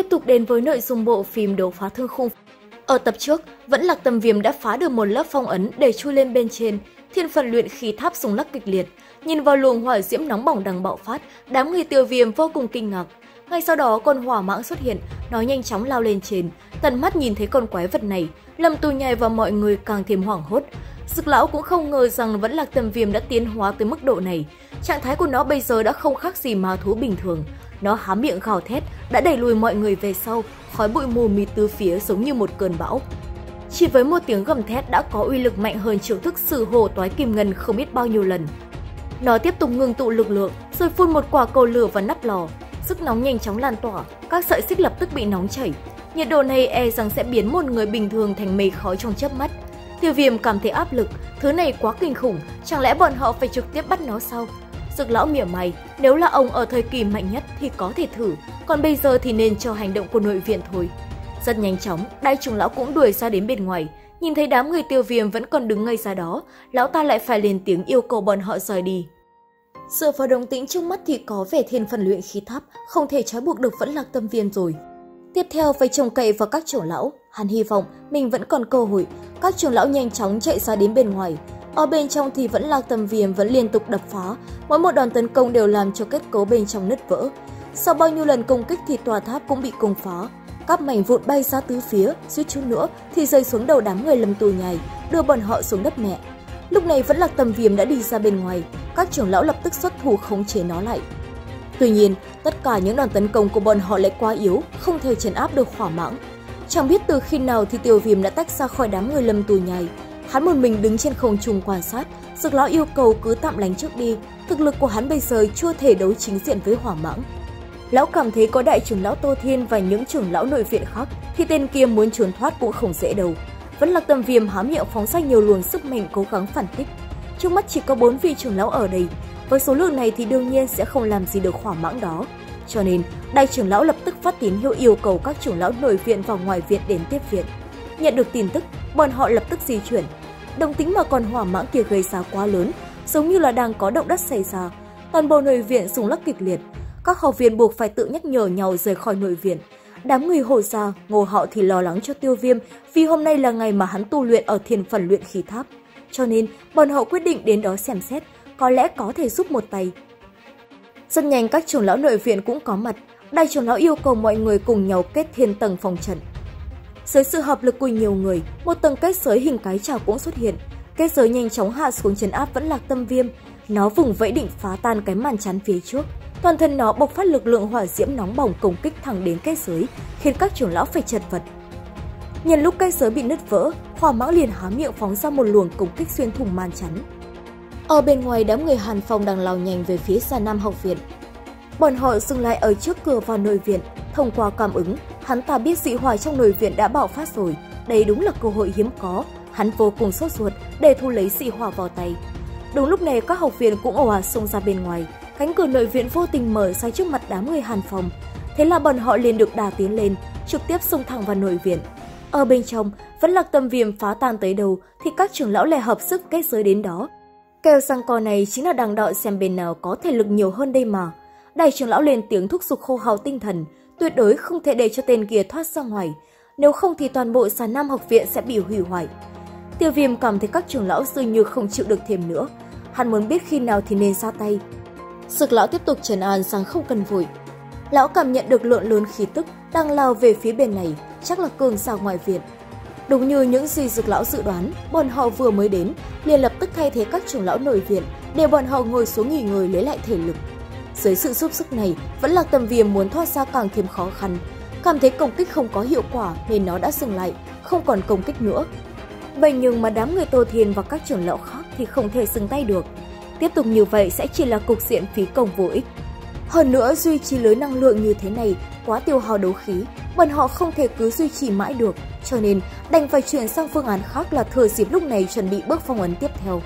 Tiếp tục đến với nội dung bộ phim Đấu phá thương khung. Ở tập trước, vẫn Lạc Tầm Viêm đã phá được một lớp phong ấn để chui lên bên trên, thiên phần luyện khí tháp súng lắc kịch liệt. Nhìn vào luồng hỏa diễm nóng bỏng đang bạo phát, đám người tiêu viêm vô cùng kinh ngạc. Ngay sau đó con hỏa mãng xuất hiện, nó nhanh chóng lao lên trên. Tận mắt nhìn thấy con quái vật này, Lâm Tu nhai và mọi người càng thêm hoảng hốt. Dực lão cũng không ngờ rằng vẫn lạc Tầm viêm đã tiến hóa tới mức độ này. Trạng thái của nó bây giờ đã không khác gì ma thú bình thường. Nó há miệng gào thét, đã đẩy lùi mọi người về sau, khói bụi mù mịt từ phía giống như một cơn bão. Chỉ với một tiếng gầm thét đã có uy lực mạnh hơn chiêu thức sử hồ toái kim ngân không biết bao nhiêu lần. Nó tiếp tục ngừng tụ lực lượng, rồi phun một quả cầu lửa vào nắp lò. Sức nóng nhanh chóng lan tỏa, các sợi xích lập tức bị nóng chảy. Nhiệt độ này e rằng sẽ biến một người bình thường thành mây khói trong chớp mắt. Tiêu viêm cảm thấy áp lực, thứ này quá kinh khủng, chẳng lẽ bọn họ phải trực tiếp bắt nó sao? Dực lão mỉa mày, nếu là ông ở thời kỳ mạnh nhất thì có thể thử, còn bây giờ thì nên cho hành động của nội viện thôi. Rất nhanh chóng, đại trùng lão cũng đuổi ra đến bên ngoài, nhìn thấy đám người tiêu viêm vẫn còn đứng ngây ra đó, lão ta lại phải lên tiếng yêu cầu bọn họ rời đi. Dựa vào đồng tĩnh trước mắt thì có vẻ thiên phần luyện khí thấp không thể trói buộc được vẫn lạc tâm viên rồi. Tiếp theo phải trông cậy vào các trưởng lão, hắn hy vọng mình vẫn còn cơ hội. Các trưởng lão nhanh chóng chạy ra đến bên ngoài. Ở bên trong thì vẫn lạc tầm viêm vẫn liên tục đập phá, mỗi một đòn tấn công đều làm cho kết cấu bên trong nứt vỡ. Sau bao nhiêu lần công kích thì tòa tháp cũng bị công phá. Các mảnh vụn bay ra tứ phía, suýt chút nữa thì rơi xuống đầu đám người lâm tù nhảy, đưa bọn họ xuống đất mẹ. Lúc này vẫn lạc tầm viêm đã đi ra bên ngoài, các trưởng lão lập tức xuất thủ khống chế nó lại. Tuy nhiên, tất cả những đòn tấn công của bọn họ lại quá yếu, không thể chấn áp được hỏa mãng. Chẳng biết từ khi nào thì tiêu viêm đã tách ra khỏi đám người lâm tù nhảy, Hắn một mình đứng trên không trung quan sát, dược lão yêu cầu cứ tạm lánh trước đi, thực lực của hắn bây giờ chưa thể đấu chính diện với hỏa mãng. Lão cảm thấy có đại trưởng lão Tô Thiên và những trưởng lão nội viện khác thì tên kia muốn trốn thoát cũng không dễ đâu. Vẫn là tâm viêm há miệng phóng ra nhiều luồng sức mạnh cố gắng phản kích. Trước mắt chỉ có bốn vị trưởng lão ở đây, với số lượng này thì đương nhiên sẽ không làm gì được hỏa mãng đó. Cho nên, đại trưởng lão lập tức phát tín hiệu yêu cầu các trưởng lão nội viện và ngoài viện đến tiếp viện. Nhận được tin tức, bọn họ lập tức di chuyển. Đồng tính mà còn hỏa mãng kia gây ra quá lớn, giống như là đang có động đất xảy ra. Toàn bộ nội viện sùng lắc kịch liệt. Các học viên buộc phải tự nhắc nhở nhau rời khỏi nội viện. Đám người hồ gia, ngô họ thì lo lắng cho tiêu viêm vì hôm nay là ngày mà hắn tu luyện ở thiền phần luyện khí tháp. Cho nên, bọn họ quyết định đến đó xem xét, có lẽ có thể giúp một tay. Rất nhanh các trưởng lão nội viện cũng có mặt, đại trưởng lão yêu cầu mọi người cùng nhau kết thiên tầng phòng trận. Dưới sự hợp lực của nhiều người, một tầng kết giới hình cái trào cũng xuất hiện. Kết giới nhanh chóng hạ xuống chấn áp vẫn lạc tâm viêm, nó vùng vẫy định phá tan cái màn chắn phía trước. Toàn thân nó bộc phát lực lượng hỏa diễm nóng bỏng công kích thẳng đến kết giới, khiến các trưởng lão phải chật vật. Nhân lúc kết giới bị nứt vỡ, hỏa mãng liền há miệng phóng ra một luồng công kích xuyên thủng màn chắn. Ở bên ngoài đám người Hàn Phong đang lao nhanh về phía xa Nam học viện. Bọn họ dừng lại ở trước cửa vào nội viện, thông qua cảm ứng, hắn ta biết dị hỏa trong nội viện đã bạo phát rồi, đây đúng là cơ hội hiếm có, hắn vô cùng sốt ruột để thu lấy dị hỏa vào tay. Đúng lúc này các học viên cũng ồ ạt xông ra bên ngoài, cánh cửa nội viện vô tình mở ra trước mặt đám người Hàn Phong. Thế là bọn họ liền được đà tiến lên, trực tiếp xông thẳng vào nội viện. Ở bên trong, vẫn lạc tâm viêm phá tan tới đầu thì các trưởng lão lại hợp sức kết giới đến đó, Kèo sang co này chính là đang đợi xem bên nào có thể lực nhiều hơn đây mà. Đại trưởng lão lên tiếng thúc giục khô hào tinh thần, tuyệt đối không thể để cho tên kia thoát ra ngoài, nếu không thì toàn bộ sàn nam học viện sẽ bị hủy hoại. Tiêu viêm cảm thấy các trưởng lão dường như không chịu được thêm nữa, hắn muốn biết khi nào thì nên ra tay. Sực lão tiếp tục trần an rằng không cần vội. Lão cảm nhận được lượng lớn khí tức đang lao về phía bên này, chắc là cường sao ngoài viện. Đúng như những gì dược lão dự đoán, bọn họ vừa mới đến, liền lập tức thay thế các trưởng lão nội viện để bọn họ ngồi xuống nghỉ ngơi lấy lại thể lực. Dưới sự giúp sức này, vẫn là tầm viêm muốn thoát ra càng thêm khó khăn. Cảm thấy công kích không có hiệu quả nên nó đã dừng lại, không còn công kích nữa. Vậy nhưng mà đám người Tô Thiên và các trưởng lão khác thì không thể dừng tay được. Tiếp tục như vậy sẽ chỉ là cục diện phí công vô ích. Hơn nữa, duy trì lưới năng lượng như thế này quá tiêu hao đấu khí, bọn họ không thể cứ duy trì mãi được, cho nên đành phải chuyển sang phương án khác là thừa dịp lúc này chuẩn bị bước phong ấn tiếp theo.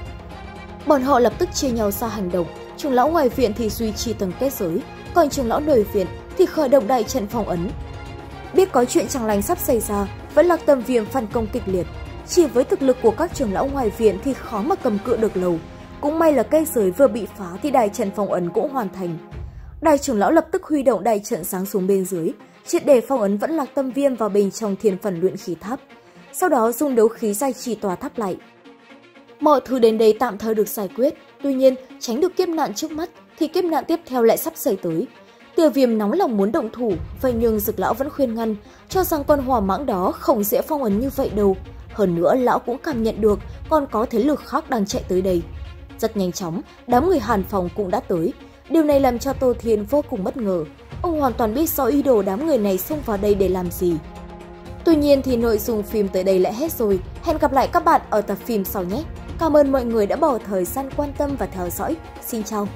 Bọn họ lập tức chia nhau ra hành động, trưởng lão ngoài viện thì duy trì tầng kết giới, còn trưởng lão nội viện thì khởi động đại trận phong ấn. Biết có chuyện chẳng lành sắp xảy ra, vẫn lạc tâm viêm phản công kịch liệt. Chỉ với thực lực của các trưởng lão ngoài viện thì khó mà cầm cự được lâu. Cũng may là cây giới vừa bị phá thì đại trận phong ấn cũng hoàn thành. Đại trưởng lão lập tức huy động đại trận sáng xuống bên dưới, triệt để phong ấn vẫn lạc tâm viêm vào bên trong thiên phần luyện khí tháp. Sau đó dùng đấu khí gia trì tòa tháp lại. Mọi thứ đến đây tạm thời được giải quyết, tuy nhiên tránh được kiếp nạn trước mắt thì kiếp nạn tiếp theo lại sắp xảy tới. Tiêu viêm nóng lòng muốn động thủ, vậy nhưng dực lão vẫn khuyên ngăn, cho rằng con hỏa mãng đó không dễ phong ấn như vậy đâu. Hơn nữa lão cũng cảm nhận được còn có thế lực khác đang chạy tới đây. Rất nhanh chóng, đám người Hàn Phòng cũng đã tới. Điều này làm cho Tô Thiên vô cùng bất ngờ. Ông hoàn toàn biết rõ ý đồ đám người này xông vào đây để làm gì. Tuy nhiên thì nội dung phim tới đây lại hết rồi. Hẹn gặp lại các bạn ở tập phim sau nhé. Cảm ơn mọi người đã bỏ thời gian quan tâm và theo dõi. Xin chào!